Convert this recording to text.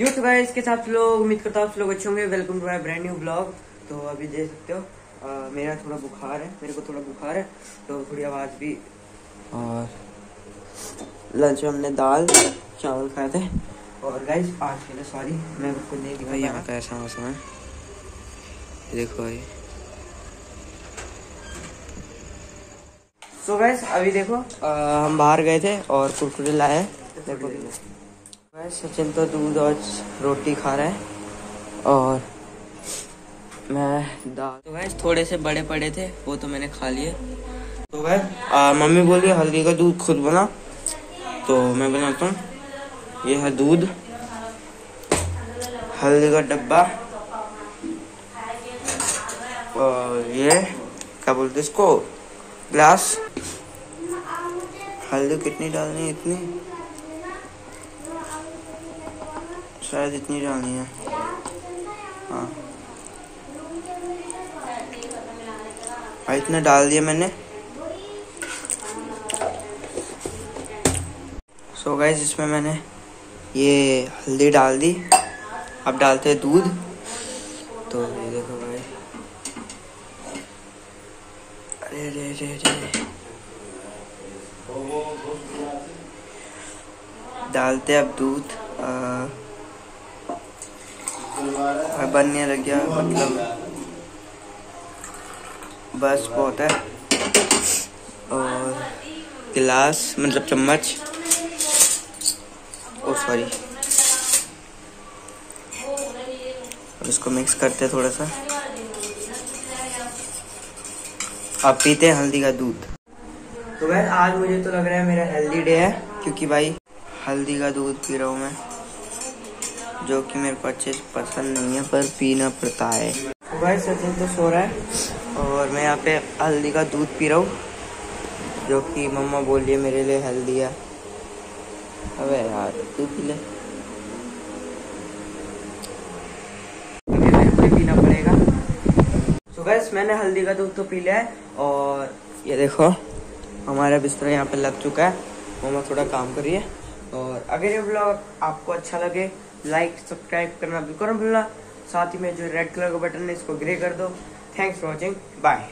You तो guys के साथ लोग उम्मीद करता हूँ आप लोग अच्छे होंगे। Welcome to my brand new blog तो अभी देख सकते हो मेरा थोड़ा बुखार है मेरे को थोड़ा बुखार है तो थोड़ी आवाज़ भी। और लंच में हमने दाल चावल खाए थे। और गाइस आज के लिए सॉरी मैं आपको नहीं दिखाई यहाँ का ऐसा मौसम है। देखो भाई। सो गैस अभी देखो अ, हम बाहर गए थे और कुरकुरे लाए। देखो गैस सचिन तो दूध और रोटी खा रहा है और मैं दाल तो गैस थोड़े से बड़े पड़े थे वो तो मैंने खा लिए। तो अ, मम्मी बोली हल्दी का दूध खुद बना। तो मैं बनाता हूँ। ये है दूध। हल्दी का डब्बा। और ये क्या बोलते इसको? ग्लास। हल्दी कितनी डालनी है इतनी? शायद इतनी डालनी है। हाँ। हाँ इतना डाल दिया मैंने। सो so गाइस इसमें मैंने ये हल्दी डाल दी। अब डालते हैं दूध। तो ये देखो भाई। अरे अरे अरे अरे। डालते अब दूध। आ, और बनने लग गया मतलब बस बहुत है। और गिलास मतलब चम्मच। ओ सॉरी अब इसको मिक्स करते हैं थोड़ा सा। अब पीते हैं हल्दी का दूध। तो वैसे आज मुझे तो लग रहा है मेरा हेल्दी डे है, क्योंकि भाई हल्दी का दूध पी रहा हूँ मैं। जो कि मेरे को अच्छे से पसंद नहीं है, पर पीना पड़ता है। तो भाई, सचिन तो सो रहा है और मैं यहाँ पे हल्दी का दूध पी रहा हूँ, जो कि मम्मा बोलिए मेरे लिए हेल्दी है। अबे यार तू पी ले। ही पीना पड़ेगा। गैस मैंने हल्दी का दूध तो पी लिया है और ये देखो, हमारा बिस्तर यहाँ पे लग चुका है। मम्मा थोड़ा काम करिए और अगर ये ब्लॉग आपको अच्छा लगे लाइक सब्सक्राइब करना बिल्कुल भूलना। साथ ही में जो रेड कलर का बटन है, इसको ग्रे कर दो। Thanks for watching bye